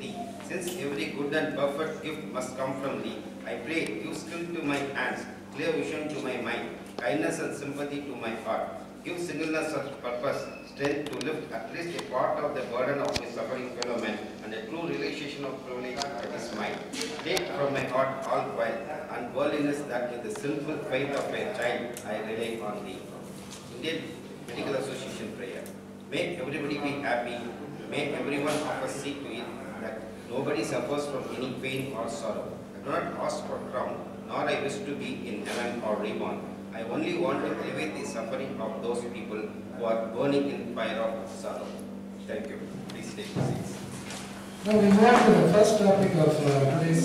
thee. Since every good and perfect gift must come from thee, I pray, give skill to my hands, clear vision to my mind, kindness and sympathy to my heart. Give singleness of purpose, strength to lift at least a part of the burden of my suffering fellow men, and a true realization of privilege that is mine. Take from my heart all guile and worldliness that with the sinful faith of a child I rely on thee. Indian Medical Association prayer. May everybody be happy. May everyone of us see to it that nobody suffers from any pain or sorrow. I do not ask for crown, nor I wish to be in heaven or reborn. I only want to alleviate the suffering of those people who are burning in fire of sorrow. Thank you. Please take your seats. Now we move to the first topic of uh, today's